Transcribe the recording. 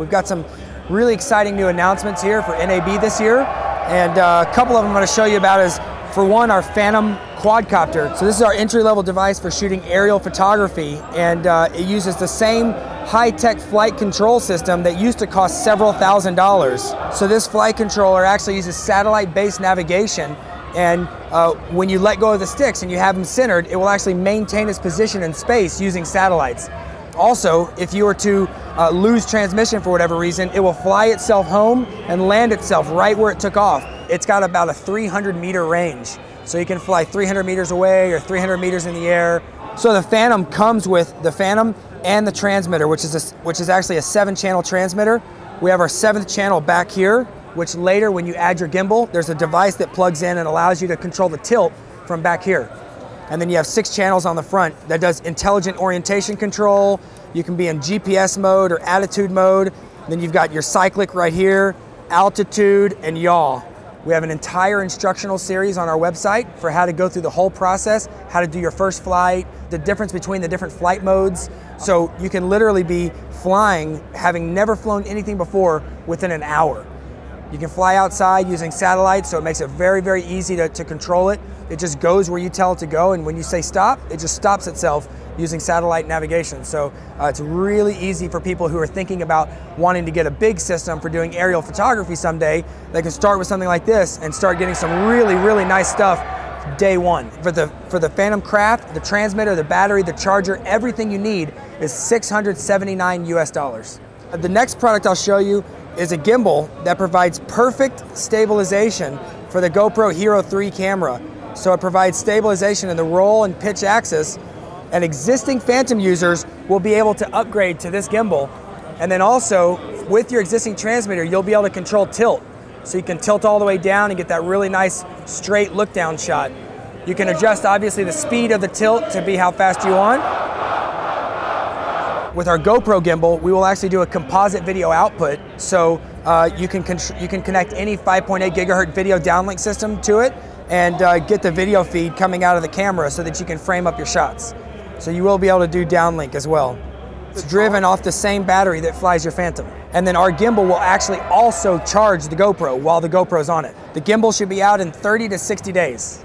We've got some really exciting new announcements here for NAB this year, and uh, a couple of them I'm going to show you about is, for one, our Phantom quadcopter. So this is our entry-level device for shooting aerial photography, and uh, it uses the same high-tech flight control system that used to cost several thousand dollars. So this flight controller actually uses satellite-based navigation and uh, when you let go of the sticks and you have them centered, it will actually maintain its position in space using satellites. Also, if you were to uh, lose transmission for whatever reason, it will fly itself home and land itself right where it took off. It's got about a 300 meter range. So you can fly 300 meters away or 300 meters in the air. So the Phantom comes with the Phantom and the transmitter, which is, a, which is actually a seven channel transmitter. We have our seventh channel back here, which later when you add your gimbal, there's a device that plugs in and allows you to control the tilt from back here. And then you have six channels on the front that does intelligent orientation control. You can be in GPS mode or attitude mode. Then you've got your cyclic right here, altitude, and yaw. We have an entire instructional series on our website for how to go through the whole process, how to do your first flight, the difference between the different flight modes. So you can literally be flying, having never flown anything before, within an hour. You can fly outside using satellites, so it makes it very, very easy to, to control it. It just goes where you tell it to go, and when you say stop, it just stops itself using satellite navigation. So uh, it's really easy for people who are thinking about wanting to get a big system for doing aerial photography someday. They can start with something like this and start getting some really, really nice stuff day one. For the, for the Phantom Craft, the transmitter, the battery, the charger, everything you need is 679 US dollars. The next product I'll show you is a gimbal that provides perfect stabilization for the GoPro Hero 3 camera. So it provides stabilization in the roll and pitch axis, and existing Phantom users will be able to upgrade to this gimbal. And then also, with your existing transmitter, you'll be able to control tilt. So you can tilt all the way down and get that really nice straight look down shot. You can adjust obviously the speed of the tilt to be how fast you want. With our GoPro gimbal, we will actually do a composite video output. So uh, you, can you can connect any 5.8 gigahertz video downlink system to it and uh, get the video feed coming out of the camera so that you can frame up your shots. So you will be able to do downlink as well. It's driven off the same battery that flies your Phantom. And then our gimbal will actually also charge the GoPro while the GoPro's on it. The gimbal should be out in 30 to 60 days.